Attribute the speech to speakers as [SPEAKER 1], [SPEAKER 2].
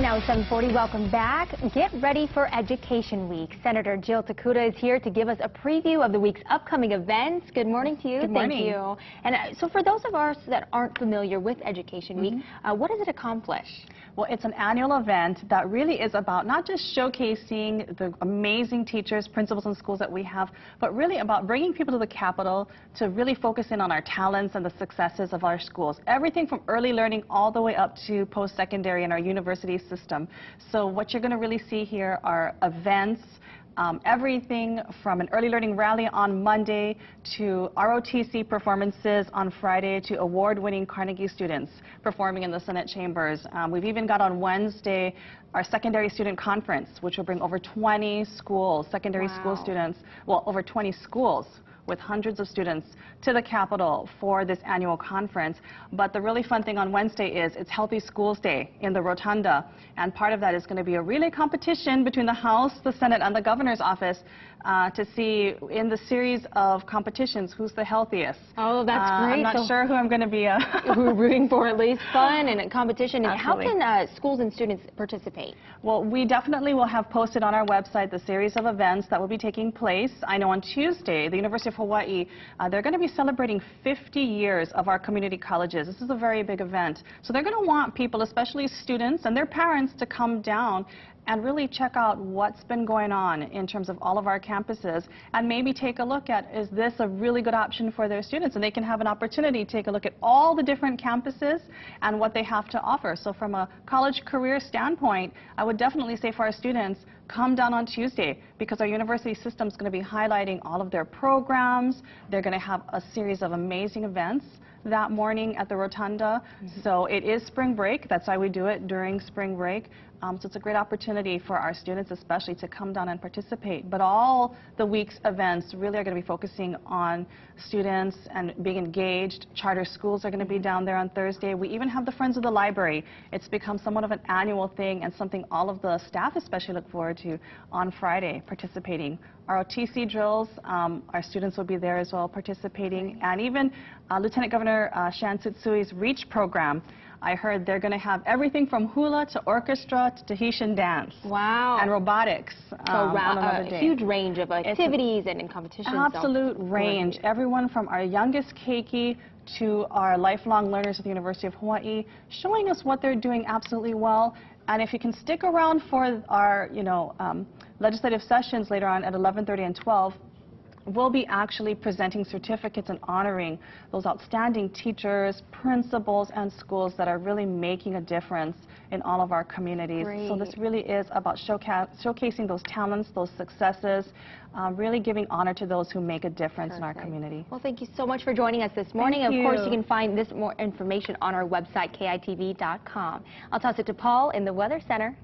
[SPEAKER 1] now 740. Welcome back. Get ready for Education Week. Senator Jill Tokuda is here to give us a preview of the week's upcoming events. Good morning to you.
[SPEAKER 2] Good morning.
[SPEAKER 1] Thank you. And uh, so for those of us that aren't familiar with Education Week, mm -hmm. uh, what does it accomplish?
[SPEAKER 2] Well, it's an annual event that really is about not just showcasing the amazing teachers, principals, and schools that we have, but really about bringing people to the Capitol to really focus in on our talents and the successes of our schools. Everything from early learning all the way up to post-secondary in our university system. So what you're going to really see here are events, um, everything from an early learning rally on Monday to ROTC performances on Friday to award-winning Carnegie students performing in the Senate chambers. Um, we've even got on Wednesday our secondary student conference, which will bring over 20 schools, secondary wow. school students, well, over 20 schools with hundreds of students to the Capitol for this annual conference. But the really fun thing on Wednesday is it's Healthy Schools Day in the Rotunda. And part of that is going to be a relay competition between the House, the Senate, and the governor's office uh, to see in the series of competitions who's the healthiest.
[SPEAKER 1] Oh, that's uh, great.
[SPEAKER 2] I'm not so sure who I'm going to be uh,
[SPEAKER 1] rooting for, at least fun and competition. And how can uh, schools and students participate?
[SPEAKER 2] Well, we definitely will have posted on our website the series of events that will be taking place. I know on Tuesday, the University of Hawaii, uh, they're going to be celebrating 50 years of our community colleges. This is a very big event. So they're going to want people, especially students and their parents, to come down and really check out what's been going on in terms of all of our campuses and maybe take a look at is this a really good option for their students and they can have an opportunity to take a look at all the different campuses and what they have to offer. So from a college career standpoint, I would definitely say for our students, come down on Tuesday because our university system is going to be highlighting all of their programs. They're going to have a series of amazing events that morning at the Rotunda. Mm -hmm. So it is spring break. That's why we do it during spring break. Um, so it's a great opportunity for our students especially to come down and participate. But all the week's events really are going to be focusing on students and being engaged. Charter schools are going to be down there on Thursday. We even have the Friends of the Library. It's become somewhat of an annual thing and something all of the staff especially look forward to on Friday participating. ROTC drills, um, our students will be there as well participating. And even uh, Lieutenant Governor uh, Shan Tsutsui's REACH program, I heard they're going to have everything from hula to orchestra to Tahitian dance.
[SPEAKER 1] Wow.
[SPEAKER 2] And robotics.
[SPEAKER 1] So um, a, a huge range of activities and in competitions.
[SPEAKER 2] Absolute so. range. Everyone from our youngest keiki to our lifelong learners at the University of Hawaii, showing us what they're doing absolutely well. And if you can stick around for our, you know, um, legislative sessions later on at 11:30 and 12, we'll be actually presenting certificates and honoring those outstanding teachers, principals, and schools that are really making a difference in all of our communities.
[SPEAKER 1] Great.
[SPEAKER 2] So this really is about showcasing those talents, those successes, um, really giving honor to those who make a difference Perfect. in our community.
[SPEAKER 1] Well, thank you so much for joining us this morning.
[SPEAKER 2] Thank
[SPEAKER 1] of
[SPEAKER 2] you.
[SPEAKER 1] course, you can find this more information on our website, kitv.com. I'll toss it to Paul in the Weather Center.